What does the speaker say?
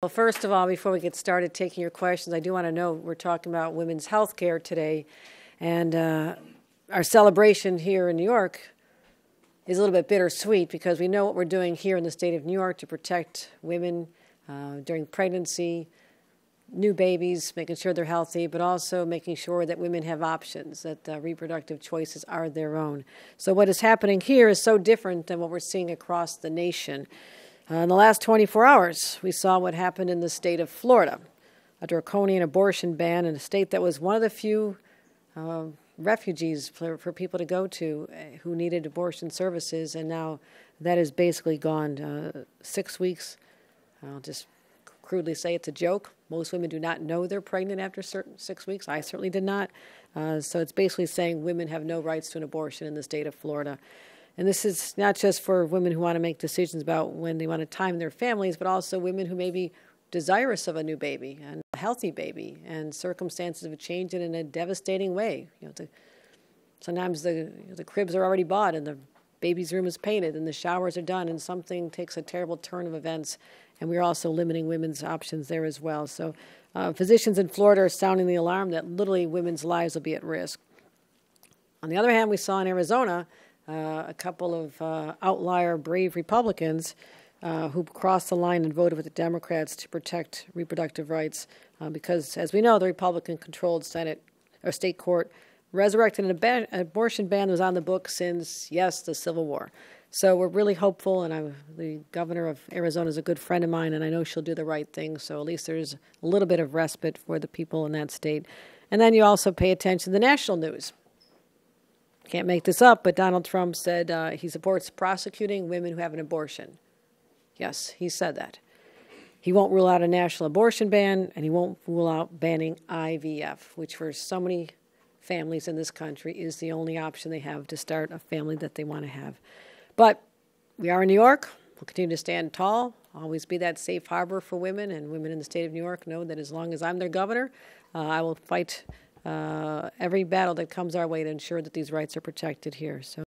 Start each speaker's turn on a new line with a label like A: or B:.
A: Well, first of all, before we get started taking your questions, I do want to know we're talking about women's health care today. And uh, our celebration here in New York is a little bit bittersweet because we know what we're doing here in the state of New York to protect women uh, during pregnancy, new babies, making sure they're healthy, but also making sure that women have options, that uh, reproductive choices are their own. So, what is happening here is so different than what we're seeing across the nation. Uh, in the last 24 hours, we saw what happened in the state of Florida a draconian abortion ban in a state that was one of the few uh, refugees for, for, people to go to uh, who needed abortion services, and now that is basically gone. Uh, six weeks, I'll just crudely say it's a joke. Most women do not know they're pregnant after certain six weeks. I certainly did not. Uh, so it's basically saying women have no rights to an abortion in the state of Florida. And this is not just for women who want to make decisions about when they want to time their families, but also women who may be desirous of a new baby and a healthy baby, and circumstances have changed in a devastating way. You know, the, sometimes the the cribs are already bought and the baby's room is painted and the showers are done, and something takes a terrible turn of events. And we're also limiting women's options there as well. So, uh, physicians in Florida are sounding the alarm that literally women's lives will be at risk. On the other hand, we saw in Arizona uh, a couple of uh, outlier brave Republicans uh, who crossed the line and voted with the Democrats to protect reproductive rights, uh, because, as we know, the Republican-controlled Senate or state court resurrected an ab- abortion ban that was on the books since, yes, the Civil War. So we're really hopeful, and I'm, the governor of Arizona is a good friend of mine, and I know she'll do the right thing. So at least there's a little bit of respite for the people in that state. And then you also pay attention to the national news can't make this up, but Donald Trump said uh, he supports prosecuting women who have an abortion. Yes, he said that. He won't rule out a national abortion ban, and he won't rule out banning IVF, which for so many families in this country is the only option they have to start a family that they want to have. But we are in New York. We'll continue to stand tall, always be that safe harbor for women, and women in the state of New York know that as long as I'm their governor, uh, I will fight uh, every battle that comes our way to ensure that these rights are protected here. So.